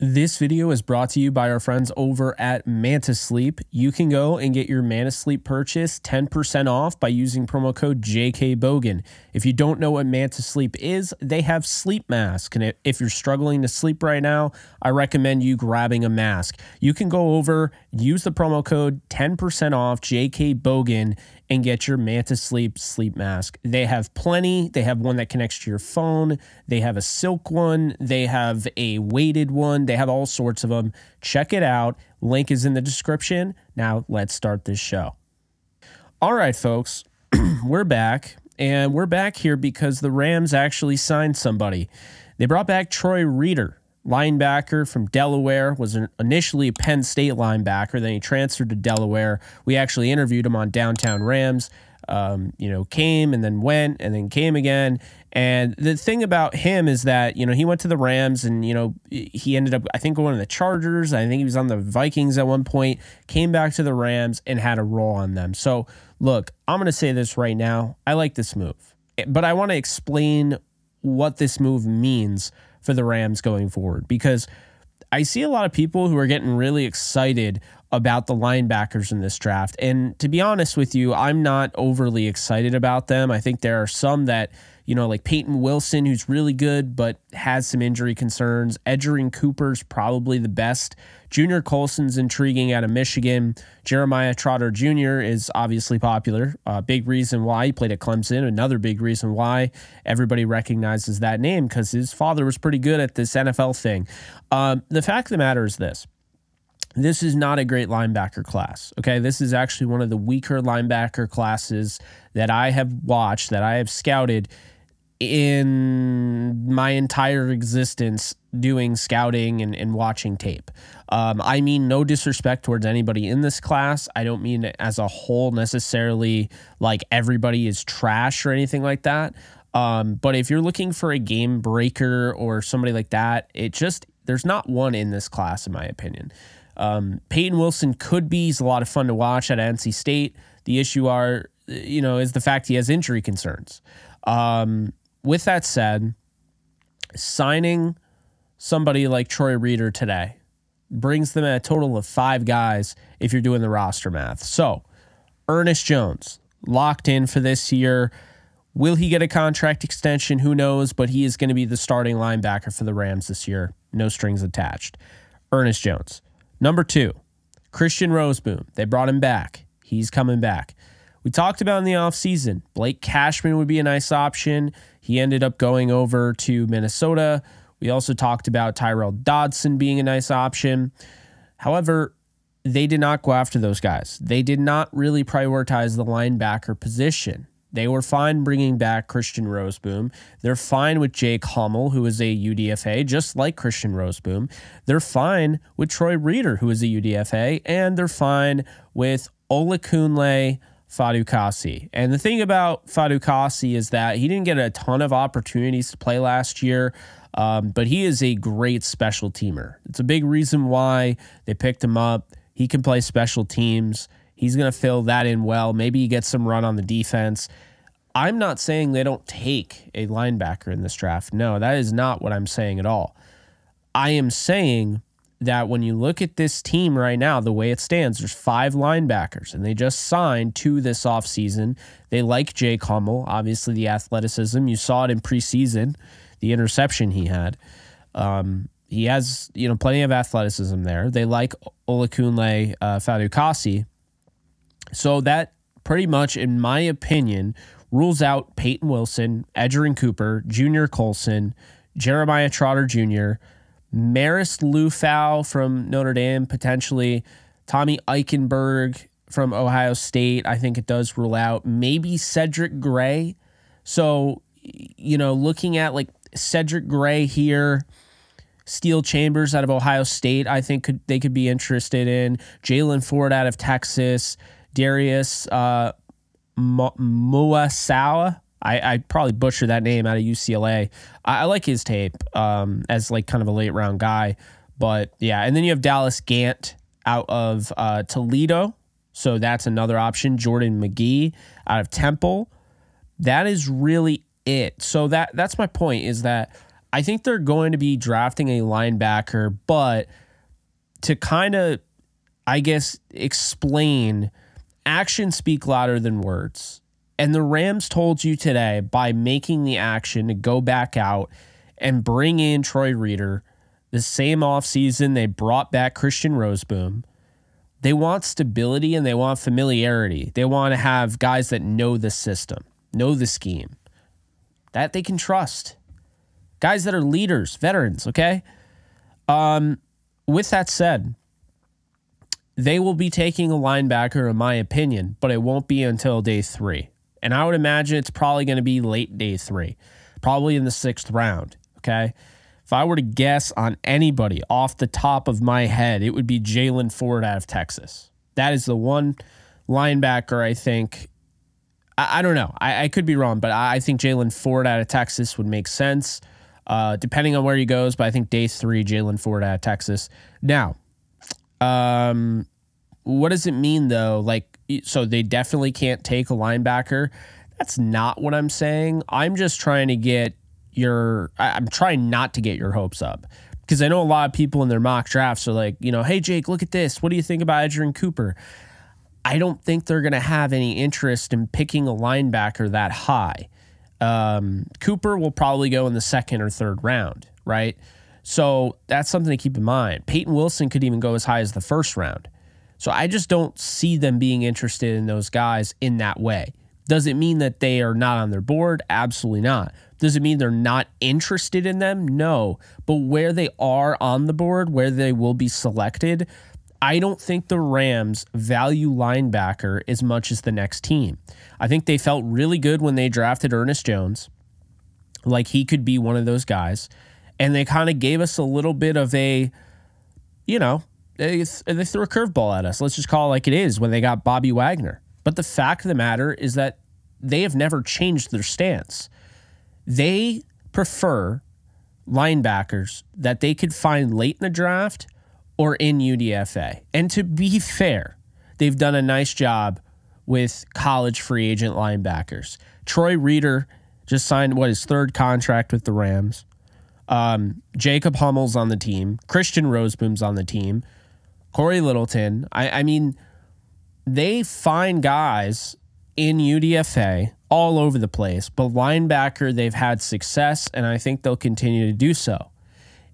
This video is brought to you by our friends over at Manta Sleep. You can go and get your Manta Sleep purchase 10% off by using promo code JKBogen. If you don't know what Manta Sleep is, they have sleep masks. And if you're struggling to sleep right now, I recommend you grabbing a mask. You can go over, use the promo code 10% off JKBogen and get your Manta Sleep sleep mask. They have plenty. They have one that connects to your phone. They have a silk one. They have a weighted one. They have all sorts of them. Check it out. Link is in the description. Now let's start this show. All right, folks, we're back. And we're back here because the Rams actually signed somebody. They brought back Troy Reeder linebacker from Delaware, was initially a Penn State linebacker. Then he transferred to Delaware. We actually interviewed him on Downtown Rams. Um, you know, came and then went and then came again. And the thing about him is that, you know, he went to the Rams and, you know, he ended up, I think, going to the Chargers. I think he was on the Vikings at one point, came back to the Rams and had a role on them. So, look, I'm going to say this right now. I like this move, but I want to explain what this move means for the Rams going forward because I see a lot of people who are getting really excited about the linebackers in this draft. And to be honest with you, I'm not overly excited about them. I think there are some that you know, like Peyton Wilson, who's really good but has some injury concerns. Edgerrin Cooper's probably the best. Junior Colson's intriguing out of Michigan. Jeremiah Trotter Jr. is obviously popular. A big reason why he played at Clemson. Another big reason why everybody recognizes that name because his father was pretty good at this NFL thing. Um, the fact of the matter is this this is not a great linebacker class. Okay. This is actually one of the weaker linebacker classes that I have watched, that I have scouted in my entire existence doing scouting and, and watching tape. Um, I mean, no disrespect towards anybody in this class. I don't mean as a whole necessarily like everybody is trash or anything like that. Um, but if you're looking for a game breaker or somebody like that, it just, there's not one in this class, in my opinion. Um, Peyton Wilson could be, he's a lot of fun to watch at NC State. The issue are, you know, is the fact he has injury concerns. Um, with that said, signing somebody like Troy Reeder today brings them a total of five guys if you're doing the roster math. So, Ernest Jones locked in for this year. Will he get a contract extension? Who knows? But he is going to be the starting linebacker for the Rams this year. No strings attached. Ernest Jones. Number two, Christian Rozeboom. They brought him back. He's coming back. We talked about in the offseason, Blake Cashman would be a nice option. He ended up going over to Minnesota. We also talked about Tyrel Dodson being a nice option. However, they did not go after those guys. They did not really prioritize the linebacker position. They were fine bringing back Christian Rozeboom. They're fine with Jake Hummel, who is a UDFA, just like Christian Rozeboom. They're fine with Troy Reeder, who is a UDFA, and they're fine with Fatukasi. And the thing about Fatukasi is that he didn't get a ton of opportunities to play last year, um, but he is a great special teamer. It's a big reason why they picked him up. He can play special teams. He's going to fill that in well. Maybe he gets some run on the defense. I'm not saying they don't take a linebacker in this draft. No, that is not what I'm saying at all. I am saying that when you look at this team right now, the way it stands, there's five linebackers, and they just signed two this offseason. They like Jake Hummel, obviously the athleticism. You saw it in preseason, the interception he had. Um, he has, you know, plenty of athleticism there. They like Olakunle uh, Fatukasi. So that pretty much, in my opinion, rules out Peyton Wilson, Edgerrin Cooper, Junior Colson, Jeremiah Trotter Jr., Marist Liufau from Notre Dame, potentially. Tommy Eichenberg from Ohio State, I think it does rule out. Maybe Cedric Gray. So, you know, looking at like Cedric Gray here, Steele Chambers out of Ohio State, I think could they could be interested in. Jaylan Ford out of Texas, Darius uh, Muasau I, I probably butcher that name out of UCLA. I, I like his tape um, as like kind of a late round guy, but yeah. And then you have Dallas Gant out of uh, Toledo, so that's another option. Jordan Magee out of Temple. That is really it. So that that's my point is that I think they're going to be drafting a linebacker, but to kind of, I guess, explain actions speak louder than words. And the Rams told you today by making the action to go back out and bring in Troy Reeder the same offseason they brought back Christian Rozeboom. They want stability and they want familiarity. They want to have guys that know the system, know the scheme, that they can trust. Guys that are leaders, veterans, okay? Um, with that said, they will be taking a linebacker, in my opinion, but it won't be until day three. And I would imagine it's probably going to be late day three, probably in the sixth round. Okay. If I were to guess on anybody off the top of my head, it would be Jaylan Ford out of Texas. That is the one linebacker I think. I, I don't know. I, I, could be wrong, but I, I think Jaylan Ford out of Texas would make sense, uh, depending on where he goes. But I think day three, Jaylan Ford out of Texas. Now, um, what does it mean though? Like, so they definitely can't take a linebacker. That's not what I'm saying. I'm just trying to get your I'm trying not to get your hopes up because I know a lot of people in their mock drafts are like, you know, hey Jake, look at this. What do you think about Edgerrin Cooper? I don't think they're going to have any interest in picking a linebacker that high. Um, Cooper will probably go in the second or third round, right? So that's something to keep in mind. Peyton Wilson could even go as high as the first round. So I just don't see them being interested in those guys in that way. Does it mean that they are not on their board? Absolutely not. Does it mean they're not interested in them? No. But where they are on the board, where they will be selected, I don't think the Rams value linebacker as much as the next team. I think they felt really good when they drafted Ernest Jones, like he could be one of those guys. And they kind of gave us a little bit of a, you know, they, they threw a curveball at us. Let's just call it like it is when they got Bobby Wagner. But the fact of the matter is that they have never changed their stance. They prefer linebackers that they could find late in the draft or in UDFA. And to be fair, they've done a nice job with college free agent linebackers. Troy Reeder just signed what his third contract with the Rams. Um, Jacob Hummel's on the team. Christian Rozeboom's on the team. Cory Littleton. I, I mean, they find guys in UDFA all over the place, but linebacker, they've had success, and I think they'll continue to do so.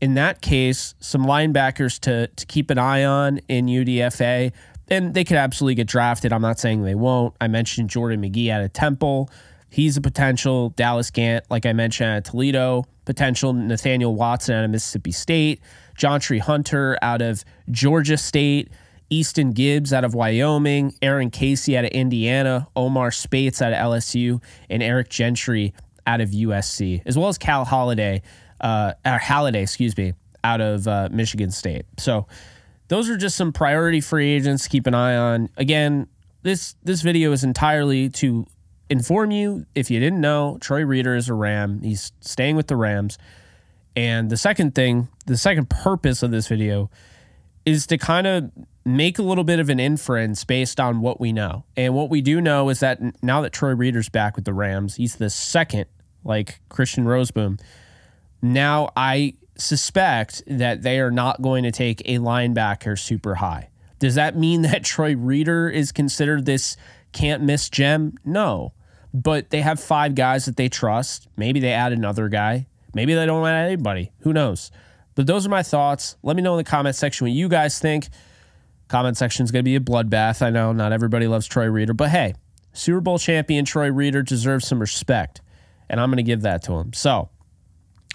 In that case, some linebackers to, to keep an eye on in UDFA, and they could absolutely get drafted. I'm not saying they won't. I mentioned Jordan Magee out of Temple. He's a potential Dallas Gant, like I mentioned, of Toledo, potential Nathaniel Watson out of Mississippi State, Jontrey Hunter out of Georgia State. Easton Gibbs out of Wyoming, Aaron Casey out of Indiana, Omar Speights out of LSU, and Eric Gentry out of USC, as well as Cal Holiday, uh, or Haladay, excuse me, out of uh, Michigan State. So those are just some priority free agents to keep an eye on. Again, this this video is entirely to inform you if you didn't know Troy Reeder is a Ram. He's staying with the Rams. And the second thing, the second purpose of this video is to kind of make a little bit of an inference based on what we know. And what we do know is that now that Troy Reeder's back with the Rams, he's the second, like Christian Rozeboom. Now I suspect that they are not going to take a linebacker super high. Does that mean that Troy Reeder is considered this can't miss gem? No. But they have five guys that they trust. Maybe they add another guy. Maybe they don't add anybody. Who knows? But those are my thoughts. Let me know in the comment section what you guys think. Comment section is going to be a bloodbath. I know not everybody loves Troy Reeder, but hey, Super Bowl champion Troy Reeder deserves some respect, and I'm going to give that to him. So,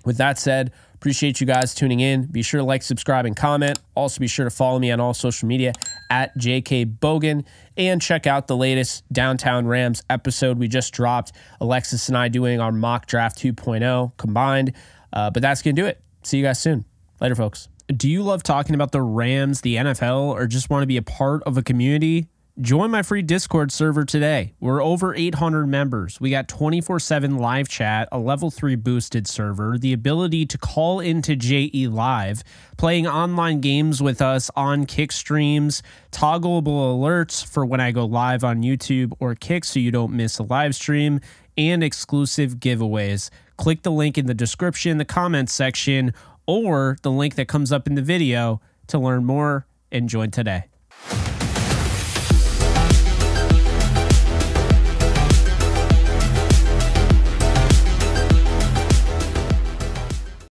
with that said, appreciate you guys tuning in. Be sure to like, subscribe, and comment. Also, be sure to follow me on all social media at JK Bogen and check out the latest Downtown Rams episode we just dropped. Alexis and I doing our mock draft 2.0 combined. Uh, but that's going to do it. See you guys soon. Later, folks. Do you love talking about the Rams, the NFL, or just want to be a part of a community? Join my free Discord server today. We're over 800 members. We got 24 7 live chat, a level 3 boosted server, the ability to call into JE Live, playing online games with us on Kick streams, toggleable alerts for when I go live on YouTube or Kick so you don't miss a live stream, and exclusive giveaways. Click the link in the description, the comments section, or the link that comes up in the video to learn more and join today.